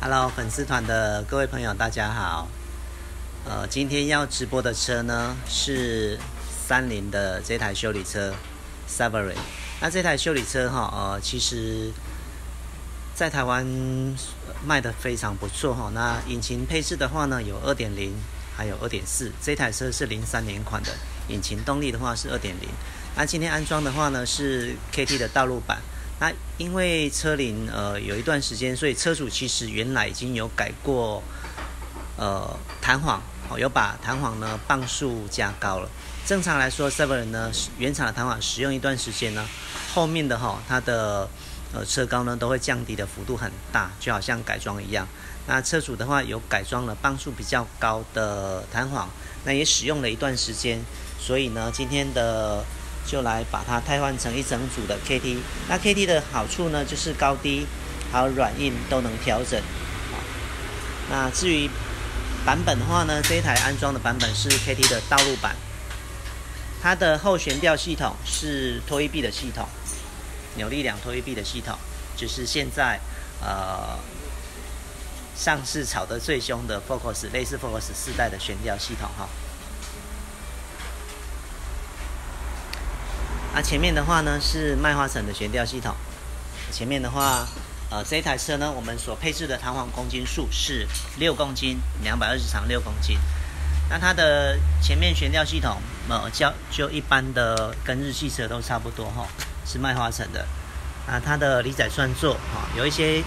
Hello，粉丝团的各位朋友，大家好。呃，今天要直播的车呢是三菱的这台修理车 savary 那这台修理车哈，呃，其实在台湾卖的非常不错哈。那引擎配置的话呢，有二点零，还有二点四。这台车是零三年款的，引擎动力的话是二点零。那今天安装的话呢是 KT 的道路版。那因为车龄呃有一段时间，所以车主其实原来已经有改过呃弹簧，哦有把弹簧呢磅数加高了。正常来说，Seven 呢原厂的弹簧使用一段时间呢，后面的哈它的呃车高呢都会降低的幅度很大，就好像改装一样。那车主的话有改装了磅数比较高的弹簧，那也使用了一段时间，所以呢今天的。就来把它替换成一整组的 KT。那 KT 的好处呢，就是高低还有软硬都能调整。那至于版本的话呢，这一台安装的版本是 KT 的道路版。它的后悬吊系统是推臂的系统，扭力梁推臂的系统，就是现在呃上市炒得最凶的 Focus 类似 Focus 四代的悬吊系统哈。那前面的话呢是麦花臣的悬吊系统。前面的话，呃，这一台车呢，我们所配置的弹簧公斤数是六公斤，两百二十长六公斤。那它的前面悬吊系统，呃，交就一般的跟日系车都差不多哈，是麦花臣的。啊，它的离载算座哈，有一些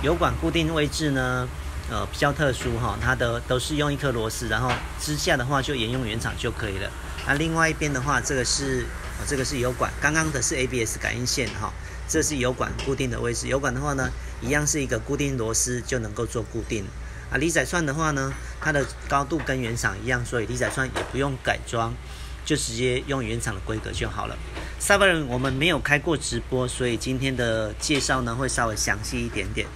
油管固定位置呢，呃，比较特殊哈，它的都是用一颗螺丝，然后支架的话就沿用原厂就可以了。那另外一边的话，这个是。这个是油管，刚刚的是 ABS 感应线哈，这是油管固定的位置。油管的话呢，一样是一个固定螺丝就能够做固定。啊，离载串的话呢，它的高度跟原厂一样，所以离载串也不用改装，就直接用原厂的规格就好了。s a v e r 我们没有开过直播，所以今天的介绍呢会稍微详细一点点。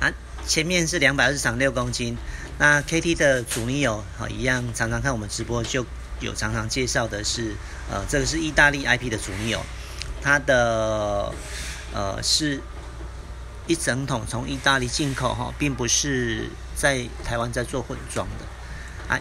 啊，前面是两百二十长六公斤，那 KT 的主力友好一样，常常看我们直播就。有常常介绍的是，呃，这个是意大利 IP 的主力哦，它的呃是一整桶从意大利进口哈，并不是在台湾在做混装的。啊，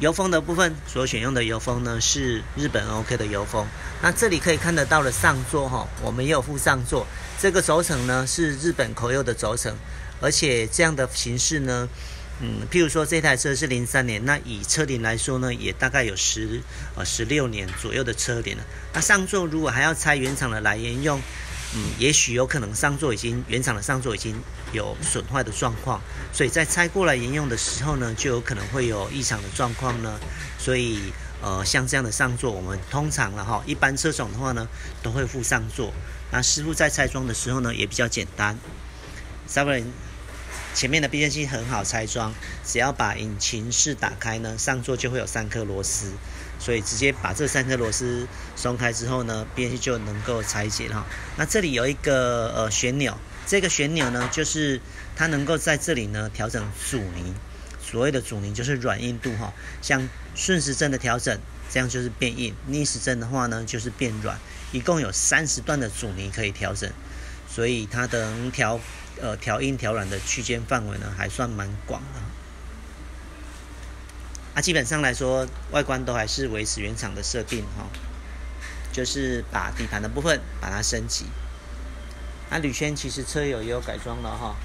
油封的部分所选用的油封呢是日本 OK 的油封。那这里可以看得到的上座哈，我们也有附上座，这个轴承呢是日本口用的轴承，而且这样的形式呢。嗯，譬如说这台车是零三年，那以车龄来说呢，也大概有十呃十六年左右的车龄了。那上座如果还要拆原厂的来沿用，嗯，也许有可能上座已经原厂的上座已经有损坏的状况，所以在拆过来沿用的时候呢，就有可能会有异常的状况呢。所以呃，像这样的上座，我们通常了哈，一般车种的话呢，都会附上座。那师傅在拆装的时候呢，也比较简单。三个人。前面的避震器很好拆装，只要把引擎室打开呢，上座就会有三颗螺丝，所以直接把这三颗螺丝松开之后呢，避震器就能够拆解了。那这里有一个呃旋钮，这个旋钮呢，就是它能够在这里呢调整阻尼，所谓的阻尼就是软硬度哈，像顺时针的调整，这样就是变硬；逆时针的话呢，就是变软。一共有三十段的阻尼可以调整，所以它能调。呃，调硬调软的区间范围呢，还算蛮广的。啊，基本上来说，外观都还是维持原厂的设定哈，就是把底盘的部分把它升级。那铝圈其实车友也有改装了哈，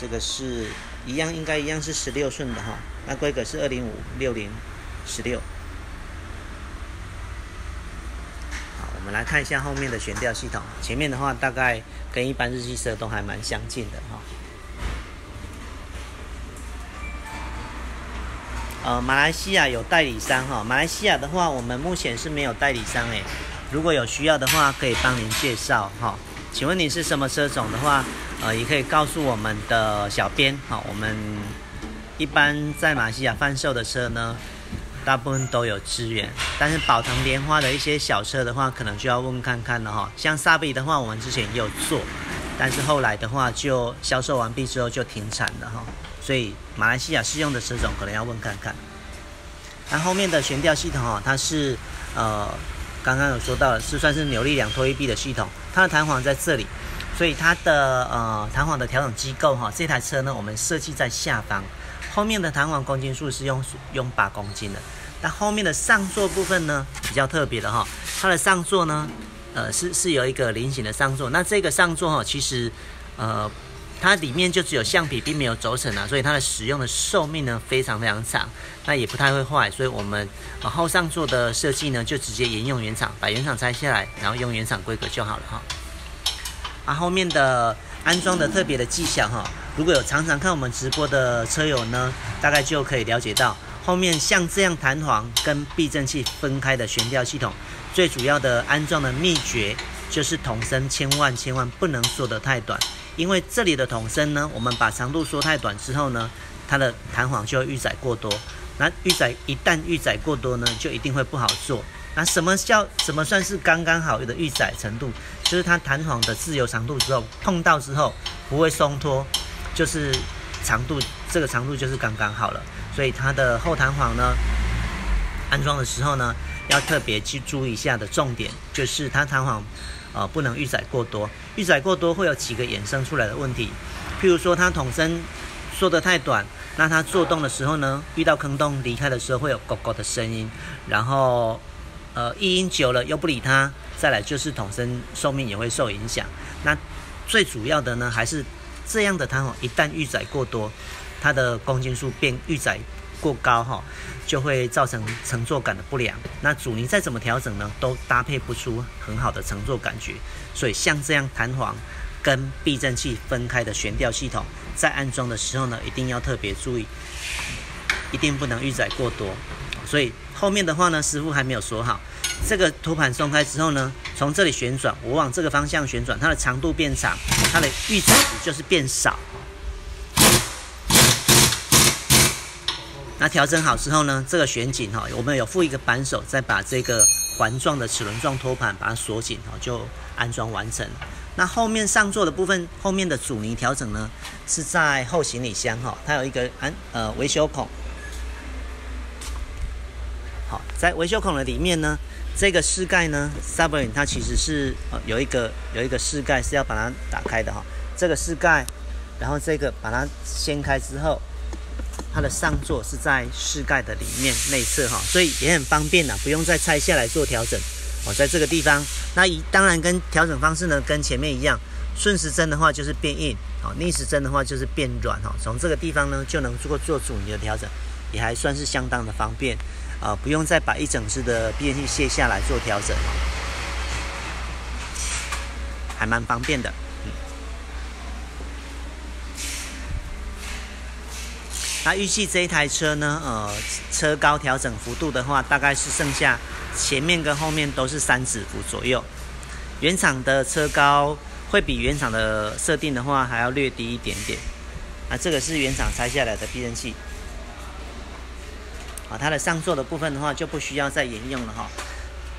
这个是一样，应该一样是十六寸的哈，那规格是二零五六零十六。我们来看一下后面的悬吊系统，前面的话大概跟一般日系车都还蛮相近的哈。呃，马来西亚有代理商哈，马来西亚的话我们目前是没有代理商诶，如果有需要的话可以帮您介绍哈。请问你是什么车种的话，呃，也可以告诉我们的小编哈。我们一般在马来西亚贩售的车呢。大部分都有支援，但是宝腾莲花的一些小车的话，可能就要问看看了哈。像萨比的话，我们之前也有做，但是后来的话就销售完毕之后就停产了哈。所以马来西亚适用的车种可能要问看看。那后面的悬吊系统哈，它是呃刚刚有说到是算是扭力梁拖曳臂的系统，它的弹簧在这里，所以它的呃弹簧的调整机构哈，这台车呢我们设计在下方，后面的弹簧公斤数是用用八公斤的，那后面的上座部分呢比较特别的哈，它的上座呢呃是是有一个菱形的上座，那这个上座哈其实呃。它里面就只有橡皮，并没有轴承啊，所以它的使用的寿命呢非常非常长，那也不太会坏，所以我们呃后上座的设计呢就直接沿用原厂，把原厂拆下来，然后用原厂规格就好了哈。啊，后面的安装的特别的技巧哈，如果有常常看我们直播的车友呢，大概就可以了解到，后面像这样弹簧跟避震器分开的悬吊系统，最主要的安装的秘诀就是筒身千万千万不能缩得太短。因为这里的筒身呢，我们把长度缩太短之后呢，它的弹簧就会预载过多。那预载一旦预载过多呢，就一定会不好做。那什么叫什么算是刚刚好有的预载程度？就是它弹簧的自由长度之后碰到之后不会松脱，就是长度这个长度就是刚刚好了。所以它的后弹簧呢，安装的时候呢，要特别去注意一下的重点，就是它弹簧。啊，不能预载过多，预载过多会有几个衍生出来的问题，譬如说它筒身缩得太短，那它做动的时候呢，遇到坑洞离开的时候会有咕咕的声音，然后呃一音久了又不理它，再来就是筒身寿命也会受影响。那最主要的呢，还是这样的弹簧一旦预载过多，它的公斤数变预载。过高哈，就会造成乘坐感的不良。那阻尼再怎么调整呢，都搭配不出很好的乘坐感觉。所以像这样弹簧跟避震器分开的悬吊系统，在安装的时候呢，一定要特别注意，一定不能预载过多。所以后面的话呢，师傅还没有说好。这个托盘松开之后呢，从这里旋转，我往这个方向旋转，它的长度变长，它的预载值就是变少。那调整好之后呢，这个旋紧哈，我们有附一个扳手，再把这个环状的齿轮状托盘把它锁紧哈，就安装完成。那后面上座的部分，后面的阻尼调整呢，是在后行李箱哈，它有一个安呃维修孔。好，在维修孔的里面呢，这个室盖呢，Submarine 它其实是呃有一个有一个室盖是要把它打开的哈，这个室盖，然后这个把它掀开之后。它的上座是在室盖的里面内侧哈，所以也很方便呐，不用再拆下来做调整。哦，在这个地方，那一当然跟调整方式呢跟前面一样，顺时针的话就是变硬，哦，逆时针的话就是变软哈。从这个地方呢就能做做阻尼的调整，也还算是相当的方便啊，不用再把一整只的变器卸下来做调整，还蛮方便的。那预计这一台车呢，呃，车高调整幅度的话，大概是剩下前面跟后面都是三指幅左右。原厂的车高会比原厂的设定的话还要略低一点点。啊，这个是原厂拆下来的避震器。它的上座的部分的话就不需要再沿用了哈。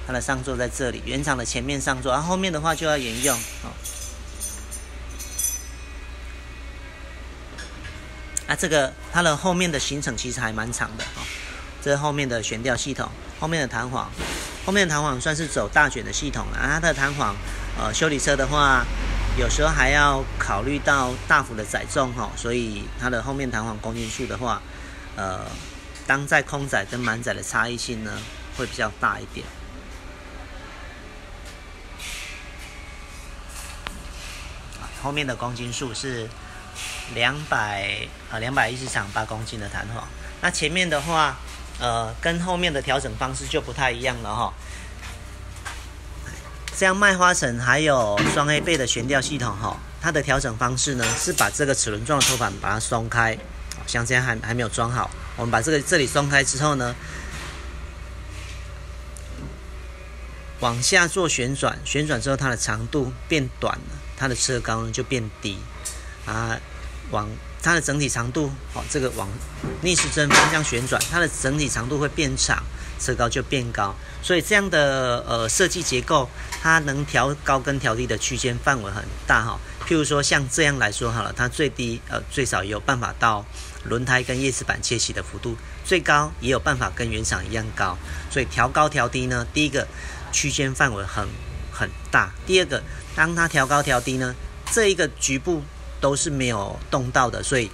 它的上座在这里，原厂的前面上座，然后后面的话就要沿用。啊。这个它的后面的行程其实还蛮长的啊，这后面的悬吊系统，后面的弹簧，后面的弹簧算是走大卷的系统了。它的弹簧，呃，修理车的话，有时候还要考虑到大幅的载重哈，所以它的后面弹簧公斤数的话，呃，当在空载跟满载的差异性呢，会比较大一点。后面的公斤数是。两百啊，两百一十场八公斤的弹簧。那前面的话，呃，跟后面的调整方式就不太一样了哈。这样麦花臣还有双 A 背的悬吊系统哈，它的调整方式呢是把这个齿轮状的托盘把它松开，像这样还还没有装好。我们把这个这里松开之后呢，往下做旋转，旋转之后它的长度变短了，它的车高呢就变低啊。往它的整体长度，好，这个往逆时针方向旋转，它的整体长度会变长，车高就变高。所以这样的呃设计结构，它能调高跟调低的区间范围很大哈。譬如说像这样来说好了，它最低呃最少也有办法到轮胎跟叶子板切齐的幅度，最高也有办法跟原厂一样高。所以调高调低呢，第一个区间范围很很大，第二个当它调高调低呢。这一个局部都是没有动到的，所以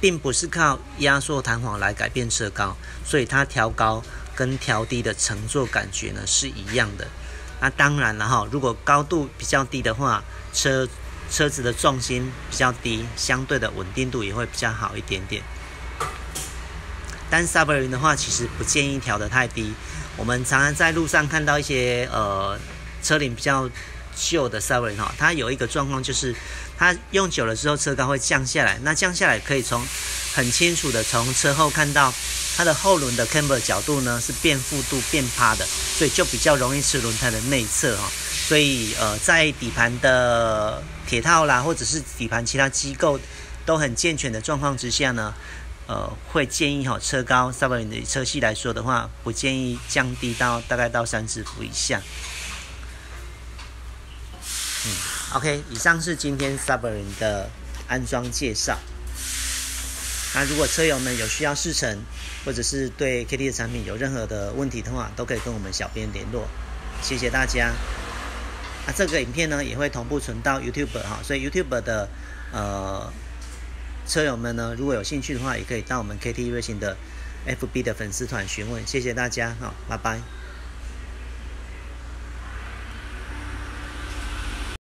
并不是靠压缩弹簧来改变车高，所以它调高跟调低的乘坐感觉呢是一样的。那当然了哈，如果高度比较低的话，车车子的重心比较低，相对的稳定度也会比较好一点点。但 Submarine 的话，其实不建议调得太低。我们常常在路上看到一些呃车龄比较旧的 Subaru 哈，它有一个状况就是，它用久了之后车高会降下来。那降下来可以从很清楚的从车后看到它的后轮的 camber 角度呢是变负度变趴的，所以就比较容易吃轮胎的内侧哈。所以呃在底盘的铁套啦，或者是底盘其他机构都很健全的状况之下呢。呃，会建议哈车高 s u b a r 的车系来说的话，不建议降低到大概到三十伏以下。嗯，OK，以上是今天 Submarine 的安装介绍。那如果车友们有需要试乘，或者是对 KT 的产品有任何的问题的话，都可以跟我们小编联络。谢谢大家。那这个影片呢，也会同步存到 YouTube 哈，所以 YouTube 的呃。车友们呢，如果有兴趣的话，也可以到我们 KT 瑞星的 FB 的粉丝团询问。谢谢大家，好，拜拜。